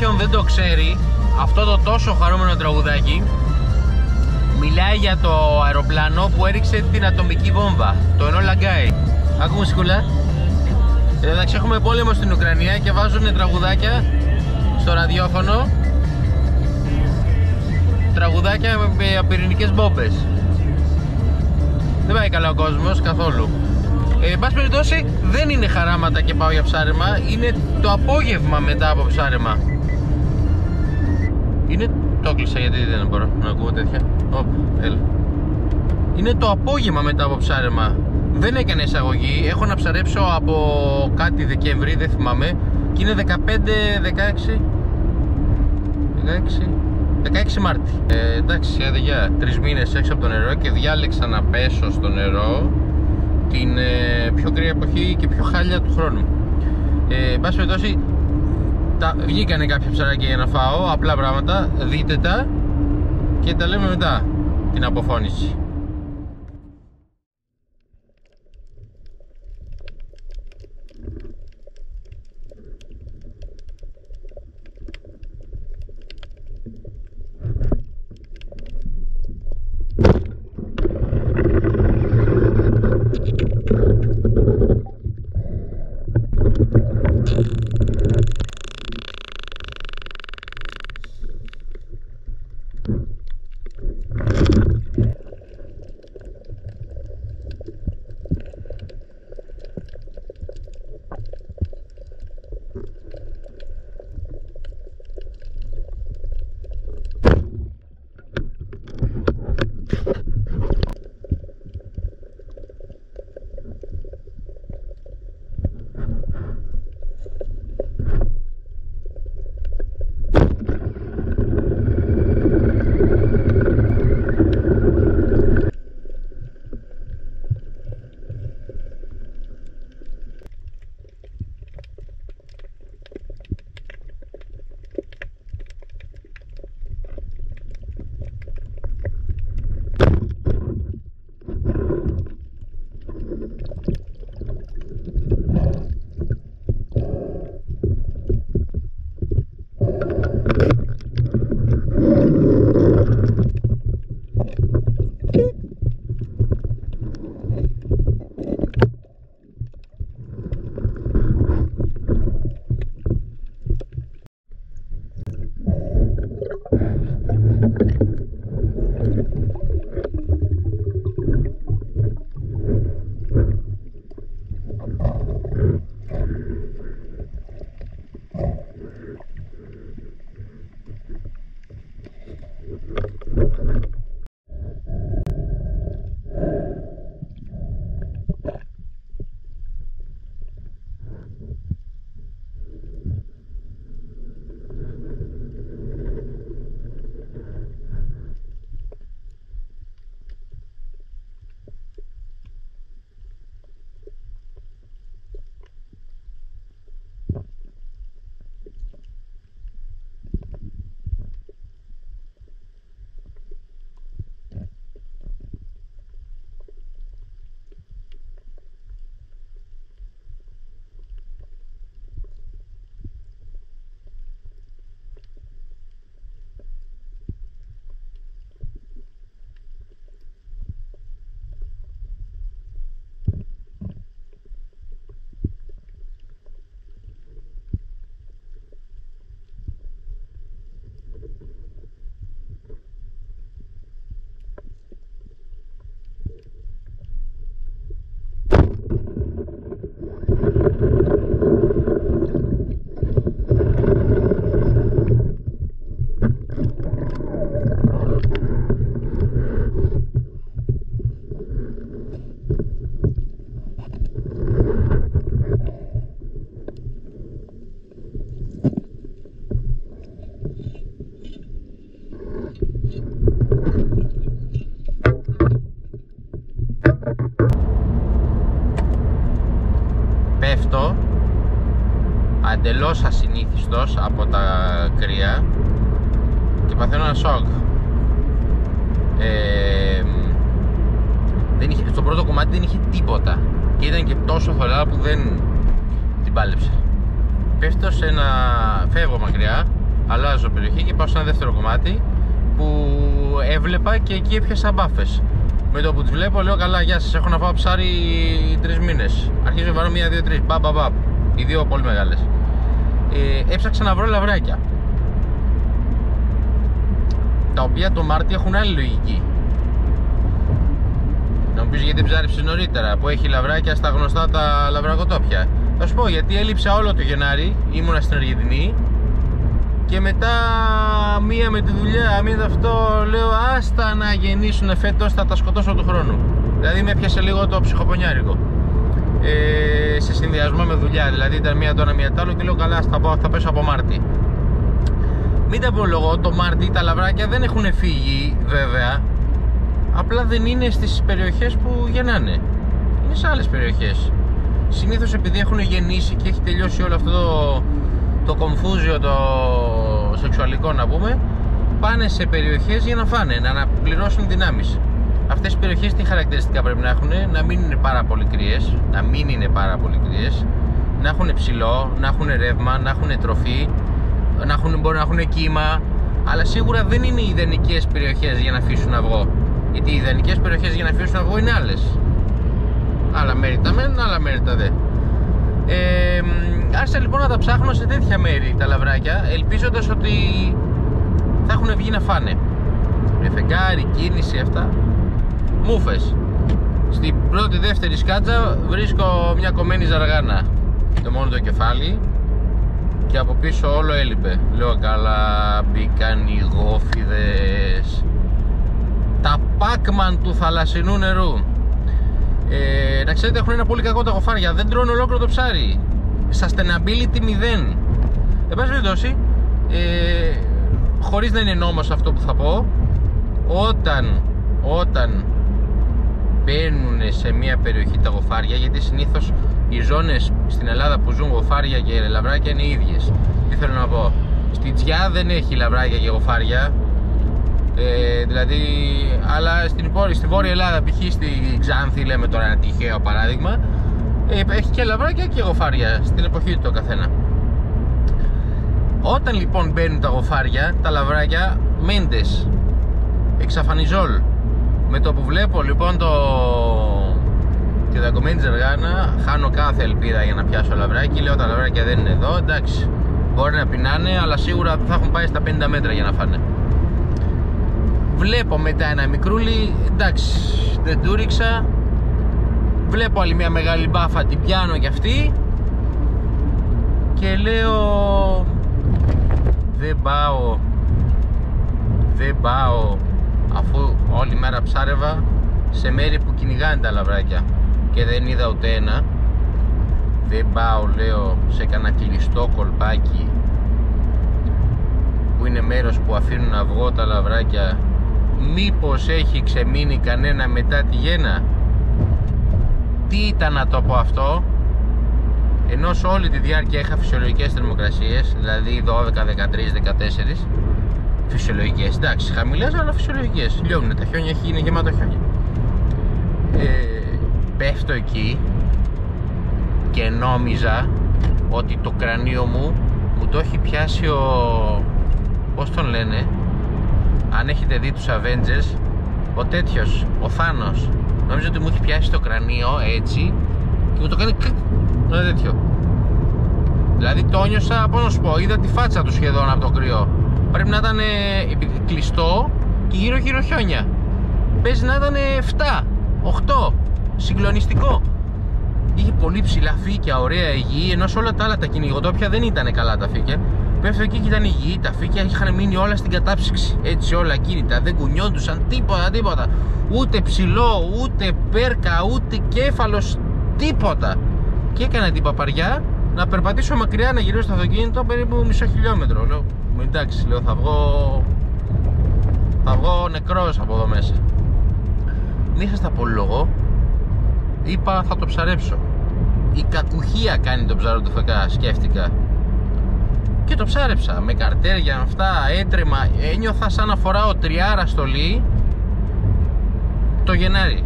όποιον δεν το ξέρει, αυτό το τόσο χαρούμενο τραγουδάκι μιλάει για το αεροπλάνο που έριξε την ατομική βόμβα, το Enola Gay. Άκου μουσικούλα. Εντάξει, έχουμε πόλεμο στην Ουκρανία και βάζουν τραγουδάκια στο ραδιόφωνο. Τραγουδάκια με πυρηνικές μπόμπες. Δεν πάει καλά ο κόσμος καθόλου. Ε, εν πάση περιπτώσει δεν είναι χαράματα και πάω για ψάρεμα, είναι το απόγευμα μετά από ψάρεμα. Είναι το κλείσα γιατί δεν μπορώ να ακούω τέτοια. Οπ, έλα. Είναι το απόγευμα μετά από ψάρεμα. Δεν έκανε εισαγωγή. Έχω να ψαρέψω από κάτι Δεκέμβρη, δεν θυμάμαι. Και είναι 15, 16. 16. 16 Μάρτη. Ε, εντάξει, για τρεις μήνες έξω από το νερό και διάλεξα να πέσω στο νερό την ε, πιο κρύα εποχή και πιο χάλια του χρόνου. Ε, εν πάση περιπτώσει, τα, βγήκανε κάποια ψαράκια για να φάω, απλά πράγματα, δείτε τα και τα λέμε μετά την αποφώνηση. Εντελώς ασυνήθιστος από τα κρύα και παθαίνω ένα σοκ ε, δεν είχε, στο πρώτο κομμάτι δεν είχε τίποτα και ήταν και τόσο θολά που δεν την πάλεψε πέφτω σε ένα φεύγω μακριά αλλάζω περιοχή και πάω σε ένα δεύτερο κομμάτι που έβλεπα και εκεί έπιασα μπάφες. Με το που τις βλέπω, λέω καλά, γεια σας. Έχω να φάω ψάρι τρεις μήνες. Αρχίζω να βάλω μία, δύο, τρεις. Μπαμ, μπαμ, μπαμ. Οι δύο πολύ μεγάλες. Ε, έψαξα να βρω λαβράκια. Τα οποία το Μάρτι έχουν άλλη λογική. Να μου πεις γιατί ψάριψες νωρίτερα που έχει λαβράκια στα γνωστά τα λαβρακοτόπια. Θα σου πω γιατί έλειψα όλο το Γενάρη, ήμουνα στην Αργεντινή και μετά μία με τη δουλειά, μία αυτό λέω άστα να γεννήσουν φέτος θα τα σκοτώσω του χρόνου. Δηλαδή με έπιασε λίγο το ψυχοπονιάρικο. Ε, σε συνδυασμό με δουλειά, δηλαδή ήταν μία τώρα μία τ' άλλο και λέω καλά θα, πάω, θα πέσω από Μάρτι. Μην τα πω λόγο, το Μάρτι τα λαβράκια δεν έχουν φύγει βέβαια, απλά δεν είναι στις περιοχές που γεννάνε. Είναι σε άλλες περιοχές. Συνήθως επειδή έχουν γεννήσει και έχει τελειώσει όλο αυτό το, το κομφούζιο το σεξουαλικό να πούμε πάνε σε περιοχές για να φάνε, να αναπληρώσουν δυνάμεις αυτές οι περιοχές τι χαρακτηριστικά πρέπει να έχουν να μην είναι πάρα πολύ κρύες να μην είναι πάρα πολύ κρύες να έχουν ψηλό, να έχουν ρεύμα, να έχουν τροφή να έχουν, μπορεί να έχουν κύμα αλλά σίγουρα δεν είναι οι ιδανικές περιοχές για να αφήσουν αυγό. Γιατί οι ιδανικές περιοχές για να αφήσουν αυγό είναι άλλες. Άλλα μέρη τα μεν, άλλα μέρη τα δε. Ε, άρχισα λοιπόν να τα ψάχνω σε τέτοια μέρη τα λαβράκια ελπίζοντας ότι θα έχουν βγει να φάνε. Με φεγγάρι, κίνηση αυτά μούφες. Στην πρώτη δεύτερη σκάτσα βρίσκω μια κομμένη ζαργάνα. Το μόνο το κεφάλι. Και από πίσω όλο έλειπε. Λέω καλά μπήκαν οι γόφιδες τα πάκμαν του θαλασσινού νερού. Ε, να ξέρετε έχουν ένα πολύ κακό τα γοφάρια δεν τρώνε ολόκληρο το ψάρι. Sustainability 0 εν πάση περιπτώσει ε, χωρίς να είναι νόμος αυτό που θα πω όταν όταν μπαίνουν σε μια περιοχή τα γοφάρια γιατί συνήθως οι ζώνες στην Ελλάδα που ζουν γοφάρια και λαβράκια είναι ίδιες τι θέλω να πω στη Τζιά δεν έχει λαβράκια και γοφάρια ε, δηλαδή, αλλά στην, στη Βόρεια Ελλάδα, π.χ. στη Ξάνθη, λέμε τώρα ένα τυχαίο παράδειγμα, ε, έχει και λαβράκια και γοφάρια στην εποχή του το καθένα. Όταν λοιπόν μπαίνουν τα γοφάρια, τα λαβράκια, μέντες, εξαφανιζόλ. Με το που βλέπω λοιπόν το τη δακωμένη ζεργάνα, χάνω κάθε ελπίδα για να πιάσω λαβράκι. Λέω τα λαβράκια δεν είναι εδώ, εντάξει. Μπορεί να πεινάνε, αλλά σίγουρα θα έχουν πάει στα 50 μέτρα για να φάνε βλέπω μετά ένα μικρούλι εντάξει δεν του ρίξα βλέπω άλλη μια μεγάλη μπάφα την πιάνω κι αυτή και λέω δεν πάω δεν πάω αφού όλη μέρα ψάρευα σε μέρη που κυνηγάνε τα λαβράκια και δεν είδα ούτε ένα. Δεν πάω λέω σε κανένα κλειστό κολπάκι που είναι μέρος που αφήνουν αυγό τα λαβράκια. Μήπως έχει ξεμείνει κανένα μετά τη γέννα; Τι ήταν να το πω αυτό; Ενώ σε όλη τη διάρκεια είχα φυσιολογικές θερμοκρασίες δηλαδή 12, 13, 14 φυσιολογικές, εντάξει χαμηλές αλλά φυσιολογικές λιώνουν τα χιόνια, είναι γεμάτο χιόνια ε, πέφτω εκεί και νόμιζα ότι το κρανίο μου μου το έχει πιάσει ο πώς τον λένε αν έχετε δει τους Avengers ο τέτοιος, ο Θάνος. Νομίζω ότι μου έχει πιάσει το κρανίο έτσι και μου το κάνει ένα τέτοιο. Δηλαδή το νιώσα, πώς να σου πω, είδα τη φάτσα του σχεδόν από το κρυό πρέπει να ήταν κλειστό και γύρω γύρω χιόνια παίζει να ήταν 7, 8 συγκλονιστικό είχε πολύ ψηλά φύκια, ωραία υγιή ενώ σε όλα τα άλλα τα κυνηγοτόπια δεν ήταν καλά τα φύκια Πέφτω εκεί και ήταν υγιή, τα φύκια είχαν μείνει όλα στην κατάψυξη. Έτσι όλα κίνητα, δεν κουνιόντουσαν τίποτα, τίποτα. Ούτε ψηλό, ούτε πέρκα, ούτε κέφαλος, τίποτα. Και έκανα την παπαριά να περπατήσω μακριά να γυρίσω στο αυτοκίνητο περίπου μισό χιλιόμετρο. Λέω, εντάξει, λέω, θα βγω. Θα βγω νεκρός από εδώ μέσα. Μην σας τα πω λόγο. Είπα θα το ψαρέψω. Η κακουχία κάνει τον ψάρο του φεκά, σκέφτηκα και το ψάρεψα με καρτέρια αυτά έτρεμα ένιωθα σαν να φοράω τριάρα στολή το Γενάρη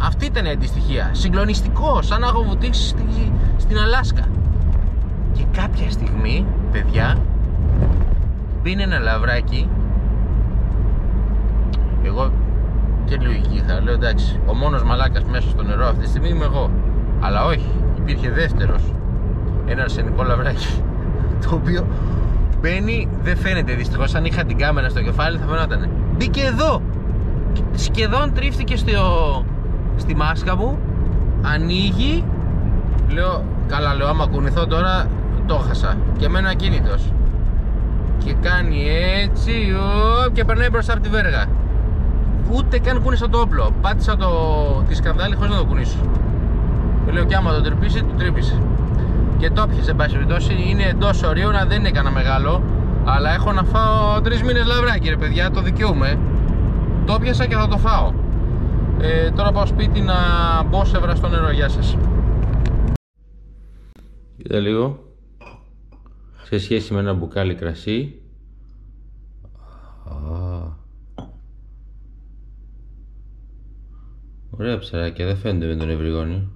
αυτή ήταν η αντιστοιχεία συγκλονιστικό σαν να έχω βουτήξει στη, στην Αλάσκα και κάποια στιγμή παιδιά μπαίνει ένα λαβράκι εγώ και λογική θα λέω εντάξει ο μόνος μαλάκας μέσα στο νερό αυτή τη στιγμή είμαι εγώ. Αλλά όχι υπήρχε δεύτερος ένα αρσενικό λαβράκι το οποίο μπαίνει δεν φαίνεται δυστυχώς αν είχα την κάμερα στο κεφάλι θα φαινόταν μπήκε εδώ! Σχεδόν τρίφτηκε στο, στη μάσκα μου ανοίγει λέω καλά λέω άμα κουνηθώ τώρα το χάσα και μένω ακίνητος και κάνει έτσι ο, και περνάει μπροστά από τη βέργα. Ούτε καν κούνησα το όπλο. Πάτησα το, τη σκανδάλη χωρίς να το κουνήσω λέω και άμα το τρυπήσει το τρύπησε και το πιασε εν πάση περιπτώσει. Είναι εντός ορίου να δεν είναι κανένα μεγάλο. Αλλά έχω να φάω τρεις μήνες λαβράκι ρε παιδιά το δικαιούμαι. Το πιάσα και θα το φάω. Ε, τώρα πάω σπίτι να μπω σε βραστό νερό. Γεια σας. Κοίτα λίγο σε σχέση με ένα μπουκάλι κρασί Ωραία ψαράκια, δεν φαίνεται με τον ευρυγόνιο.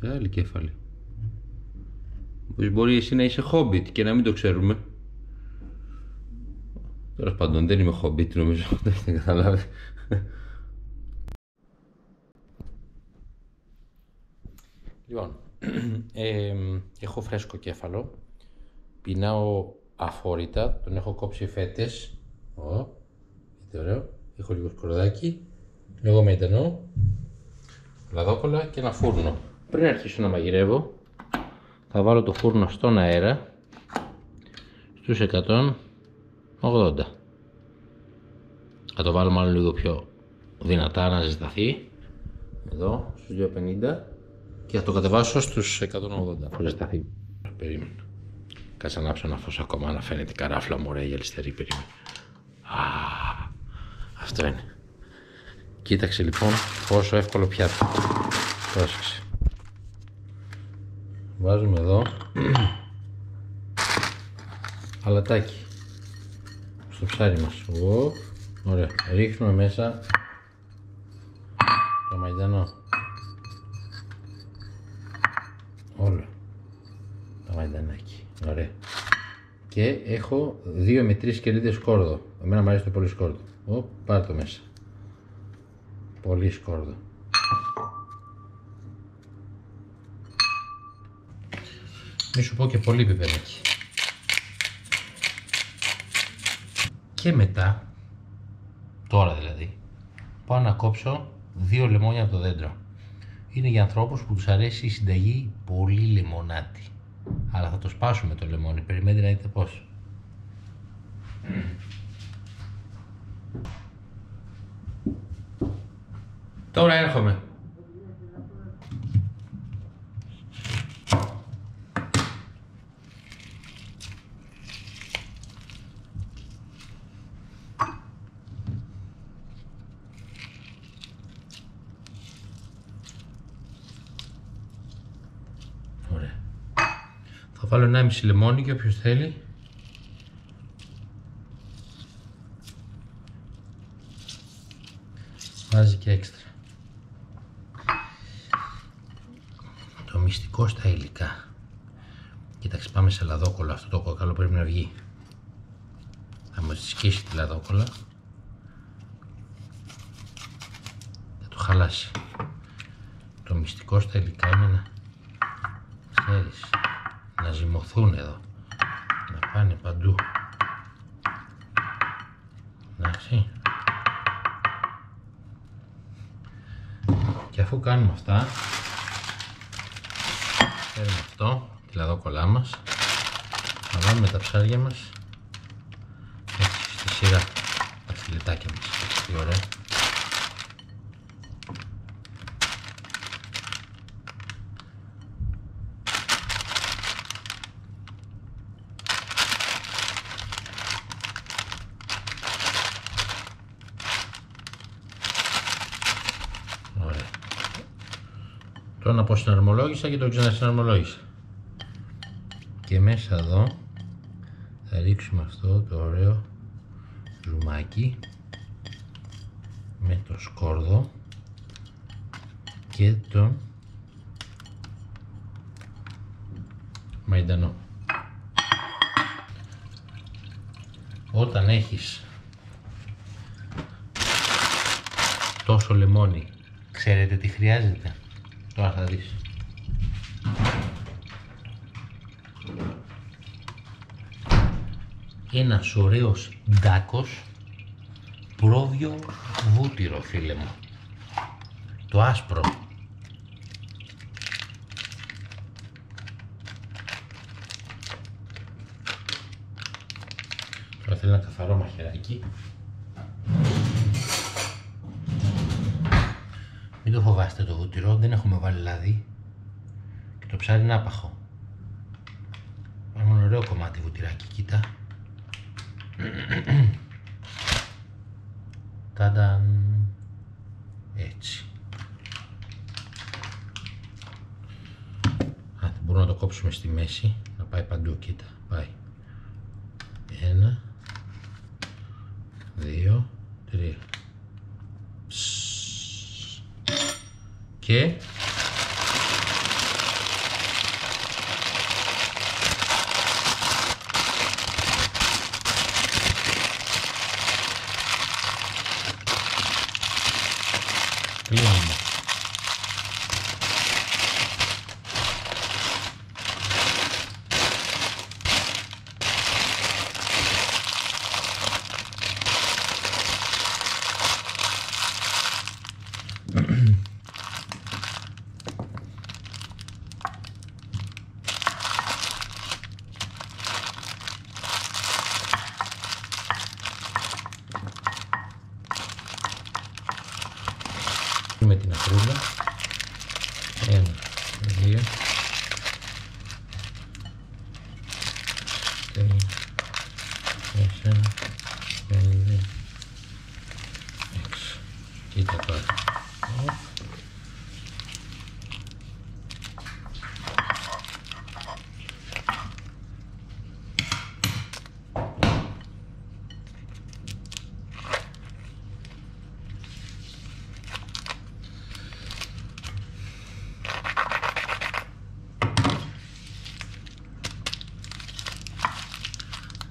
Μεγάλη κέφαλη. Πώς μπορεί εσύ να είσαι χόμπιτ και να μην το ξέρουμε. Τέλος πάντων δεν είμαι χόμπιτ νομίζω, δεν έχετε Λοιπόν, ε, έχω φρέσκο κέφαλο. Πεινάω αφόρητα, τον έχω κόψει φέτες. Ω, τι ωραίο. Έχω λίγο σκορδάκι, λίγο μετανό, λαδόκολα και ένα φούρνο. Πριν αρχίσω να μαγειρεύω, θα βάλω το φούρνο στον αέρα στους 180. Θα το βάλω μάλλον λίγο πιο δυνατά να ζεσταθεί. Εδώ, στους 250 και θα το κατεβάσω στους 180 αφού ζεσταθεί. Περίμενα. Κάτσε να άψω ένα φως ακόμα να φαίνεται η καράφλα μου ωραία η αριστερή περίμενε. Α, αυτό είναι. Κοίταξε λοιπόν πόσο εύκολο πιάτο. Πρόσεξε. Βάζουμε εδώ αλατάκι στο ψάρι μας. Ω, ωραία. Ρίχνουμε μέσα το μαϊντανό. Όλο το μαϊντανάκι. Ωραία. Και έχω 2 με 3 σκελίδες σκόρδο. Εμένα μου αρέσει το πολύ σκόρδο. Ω, πάρ' το μέσα. Πολύ σκόρδο. Μη σου πω και πολύ πιπεράκι. Και μετά, τώρα δηλαδή, πάω να κόψω δύο λεμόνια από το δέντρο. Είναι για ανθρώπους που τους αρέσει η συνταγή πολύ λεμονάτη. Αλλά θα το σπάσουμε το λεμόνι, περιμένετε να δείτε πώς. Τώρα έρχομαι. Ωραία. Θα βάλω 1,5 λεμόνι και όποιος θέλει βάζει και έξτρα. Το μυστικό στα υλικά. Κοίταξε πάμε σε λαδόκολλα. Αυτό το κόκαλο πρέπει να βγει. Θα μου σκίσει τη λαδόκολλα. Θα το χαλάσει. Το μυστικό στα υλικά είναι να ξέρεις να ζυμωθούν εδώ. Να πάνε παντού. Εντάξει. Και αφού κάνουμε αυτά, Φέρουμε αυτό, τη λαδόκολά μας. Να βάλουμε τα ψάρια μας έτσι στη σειρά τα φιλετάκια μας. Τι ωραία. Ωραία. Τώρα να πω συναρμολόγησα και το ξανασυναρμολόγησα. Και μέσα εδώ θα ρίξουμε αυτό το ωραίο ζουμάκι με το σκόρδο και τον μαϊντανό. Όταν έχεις τόσο λεμόνι, ξέρετε τι χρειάζεται; Τώρα θα δεις. Ένας ωραίος ντάκος πρόβιο βούτυρο φίλε μου. Το άσπρο. Τώρα θέλει ένα καθαρό μαχαιράκι. Μην το φοβάστε το βούτυρο, δεν έχουμε βάλει λάδι. Και το ψάρι είναι άπαχο. Πάμε ένα ωραίο κομμάτι βουτυράκι, κοίτα. Τανταν. Έτσι. Α, μπορούμε να το κόψουμε στη μέση, να πάει παντού, κοίτα, πάει. Ένα, δύο, τρία. Και με την ακρούλα. Ένα, δύο, τρία, τέσσερα, πέντε, έξι. Κοίτα τώρα.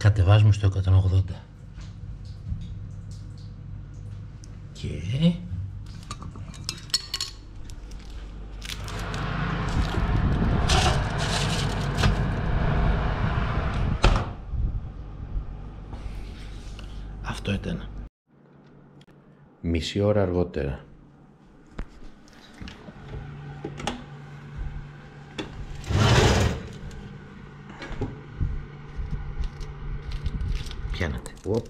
Κατεβάζουμε στο 180. Και... Αυτό ήταν. Μισή ώρα αργότερα. Πιάνατε. Οπ.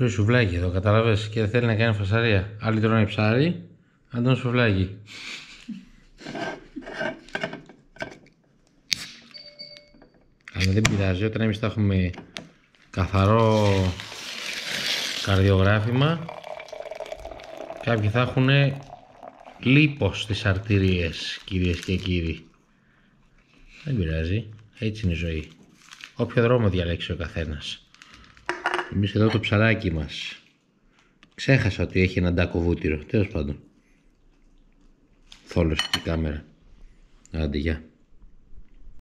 Τρώει σουβλάκι εδώ, καταλαβες και δεν θέλει να κάνει φασαρία. Άλλοι τρώνε ψάρι, αντών σουβλάκι. Αλλά δεν πειράζει, όταν εμείς θα έχουμε καθαρό καρδιογράφημα, κάποιοι θα έχουν λίπος στις αρτηρίες, κυρίες και κύριοι. Δεν πειράζει, έτσι είναι η ζωή. Όποιο δρόμο διαλέξει ο καθένας. Εμείς εδώ το ψαράκι μας. Ξέχασα ότι έχει ένα ντάκο βούτυρο. Τέλος πάντων. Θόλωσε η κάμερα. Άντε, γεια.